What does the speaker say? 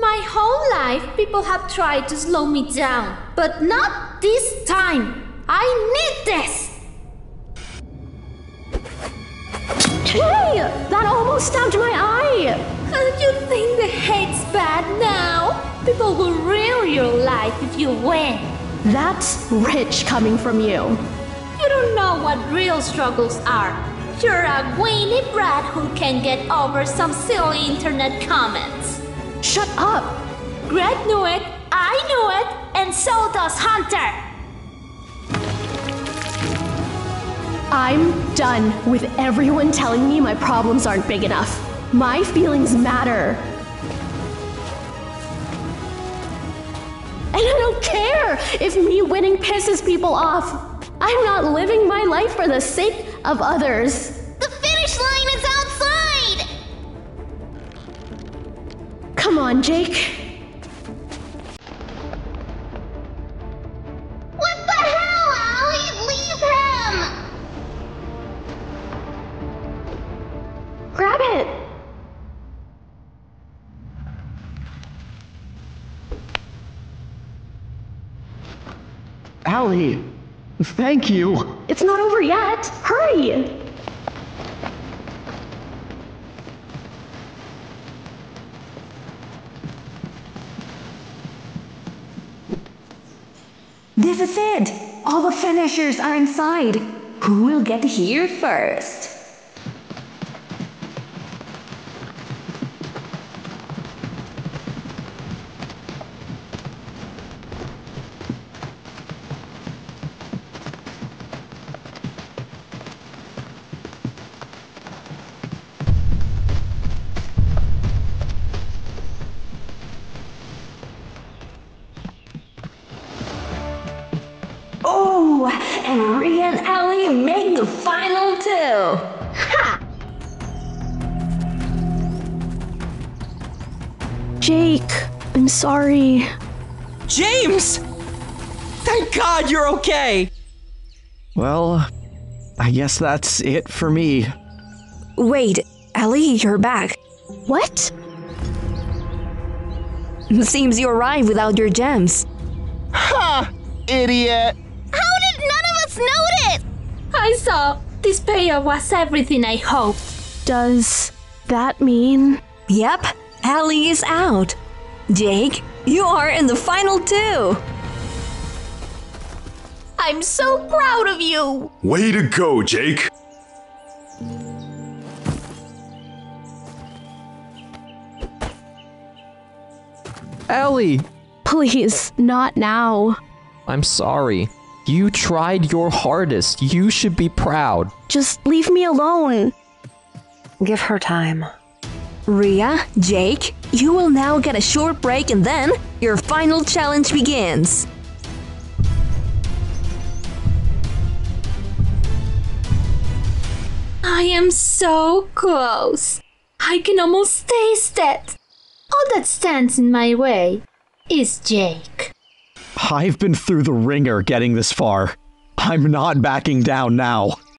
My whole life, people have tried to slow me down, but not this time. I need this! Hey! That almost stabbed my eye! You think the hate's bad now? People will ruin your life if you win. That's rich coming from you. You don't know what real struggles are. You're a whiny brat who can get over some silly internet comments. Shut up! Greg knew it, I knew it, and so does Hunter. I'm done with everyone telling me my problems aren't big enough. My feelings matter. And I don't care if me winning pisses people off. I'm not living my life for the sake of others. Come on, Jake. What the hell, Allie? Leave him! Grab it! Allie, thank you. It's not over yet. Hurry! This is it! All the finishers are inside. Who will get here first? Oh, and Rhea and Ellie make the final two. Jake, I'm sorry. James! Thank God you're okay! Well, I guess that's it for me. Wait, Ellie, you're back. What? Seems you arrived without your gems. Ha! Idiot! I saw this payoff was everything I hoped. Does that mean Yep, Ellie is out. Jake, you are in the final two. I'm so proud of you. Way to go, Jake! Ellie! please not now? I'm sorry. You tried your hardest. You should be proud. Just leave me alone. Give her time. Rhea, Jake, you will now get a short break and then your final challenge begins. I am so close. I can almost taste it. All that stands in my way is Jake. I've been through the wringer getting this far. I'm not backing down now.